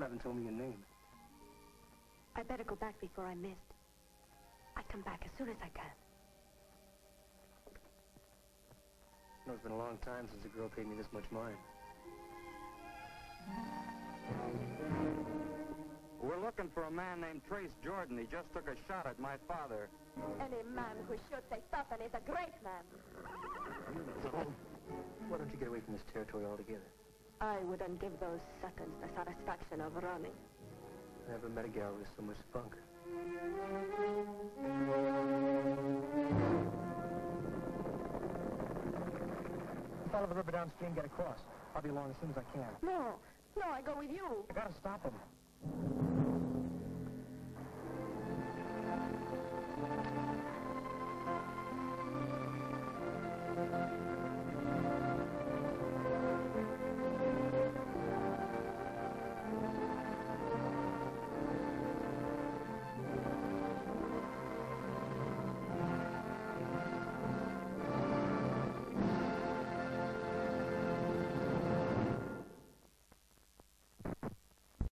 still haven't told me your name. I better go back before I'm missed. I come back as soon as I can. You know, it's been a long time since a girl paid me this much mind. We're looking for a man named Trace Jordan. He just took a shot at my father. Any man who shoots a Sutton is a great man. Why don't you get away from this territory altogether? I wouldn't give those Suttons the satisfaction of running. I never met a girl with so much spunk. Follow the river downstream, get across. I'll be along as soon as I can. No, no, I go with you. I gotta stop him.